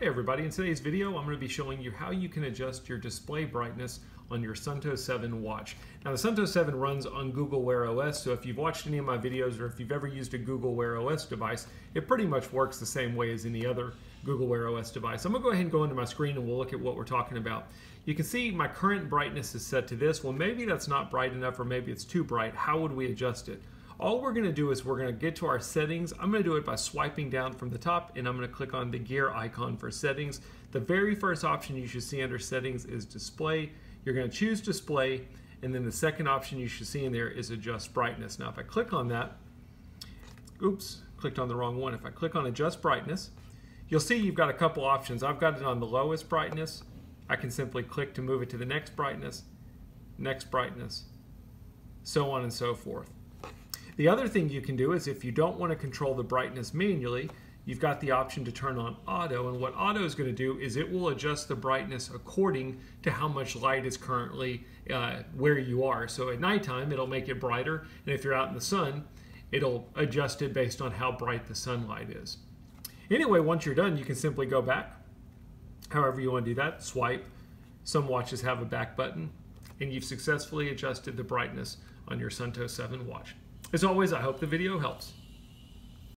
Hey everybody, in today's video I'm going to be showing you how you can adjust your display brightness on your Suunto 7 watch. Now the Suunto 7 runs on Google Wear OS, so if you've watched any of my videos or if you've ever used a Google Wear OS device, it pretty much works the same way as any other Google Wear OS device. I'm going to go ahead and go into my screen and we'll look at what we're talking about. You can see my current brightness is set to this. Well maybe that's not bright enough or maybe it's too bright. How would we adjust it? All we're going to do is we're going to get to our settings. I'm going to do it by swiping down from the top and I'm going to click on the gear icon for settings. The very first option you should see under settings is display. You're going to choose display and then the second option you should see in there is adjust brightness. Now if I click on that, oops, clicked on the wrong one. If I click on adjust brightness, you'll see you've got a couple options. I've got it on the lowest brightness. I can simply click to move it to the next brightness, next brightness, so on and so forth. The other thing you can do is if you don't want to control the brightness manually, you've got the option to turn on auto. And what auto is going to do is it will adjust the brightness according to how much light is currently uh, where you are. So at nighttime, it'll make it brighter. And if you're out in the sun, it'll adjust it based on how bright the sunlight is. Anyway, once you're done, you can simply go back. However you want to do that, swipe. Some watches have a back button, and you've successfully adjusted the brightness on your Suunto 7 watch. As always, I hope the video helps.